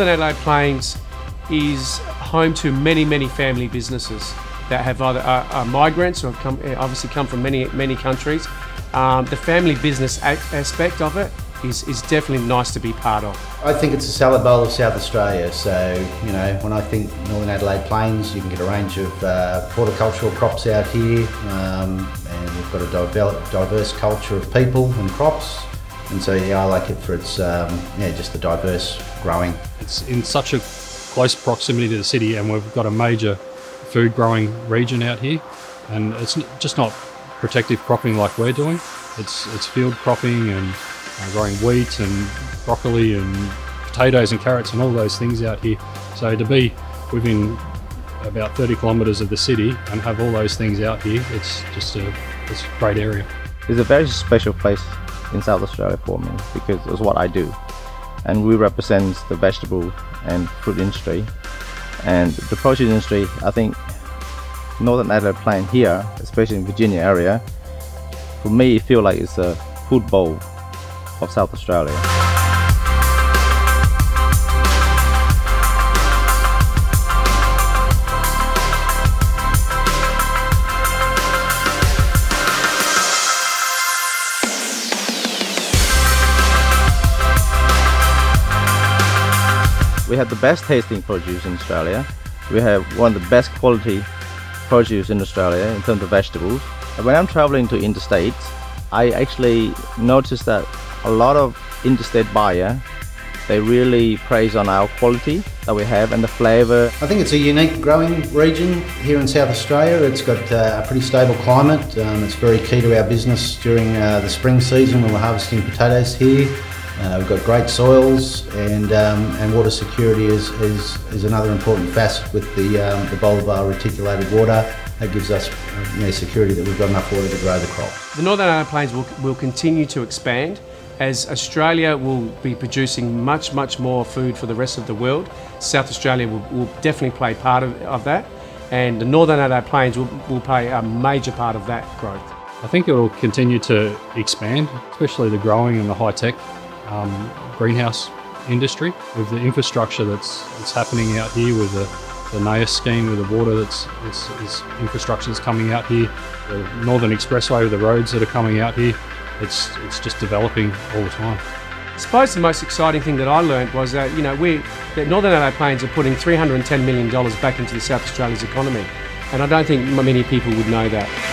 Northern Adelaide Plains is home to many, many family businesses that have either are, are migrants or have come, obviously come from many, many countries. Um, the family business aspect of it is, is definitely nice to be part of. I think it's a salad bowl of South Australia. So, you know, when I think Northern Adelaide Plains, you can get a range of uh, horticultural crops out here, um, and we've got a diverse culture of people and crops. And so, yeah, I like it for its, um, yeah, just the diverse growing. It's in such a close proximity to the city, and we've got a major food growing region out here, and it's just not protective cropping like we're doing. It's it's field cropping and uh, growing wheat and broccoli and potatoes and carrots and all those things out here. So to be within about 30 kilometres of the city and have all those things out here, it's just a, it's a great area. It's a very special place in South Australia for me because it's what I do. And we represent the vegetable and fruit industry. And the produce industry, I think Northern Adelaide Plain here, especially in Virginia area, for me it feels like it's a food bowl of South Australia. We have the best tasting produce in Australia. We have one of the best quality produce in Australia in terms of vegetables. And when I'm traveling to interstate, I actually noticed that a lot of interstate buyer they really praise on our quality that we have and the flavour. I think it's a unique growing region here in South Australia. It's got uh, a pretty stable climate. Um, it's very key to our business during uh, the spring season when we're harvesting potatoes here. Uh, we've got great soils and um, and water security is, is, is another important facet with the, um, the Bolivar reticulated water. That gives us uh, you know, security that we've got enough water to grow the crop. The Northern Adelaide Plains will, will continue to expand as Australia will be producing much, much more food for the rest of the world. South Australia will, will definitely play part of, of, that, and the Northern Adelaide Plains will, will play a major part of that growth. I think it will continue to expand, especially the growing and the high tech um, greenhouse industry with the infrastructure that's, that's happening out here with the, the scheme with the water that's is infrastructure that's coming out here, the Northern Expressway with the roads that are coming out here it's it's just developing all the time. I suppose the most exciting thing that I learned was that you know we that Northern Adelaide Plains are putting 310 million dollars back into the South Australia's economy, and I don't think many people would know that.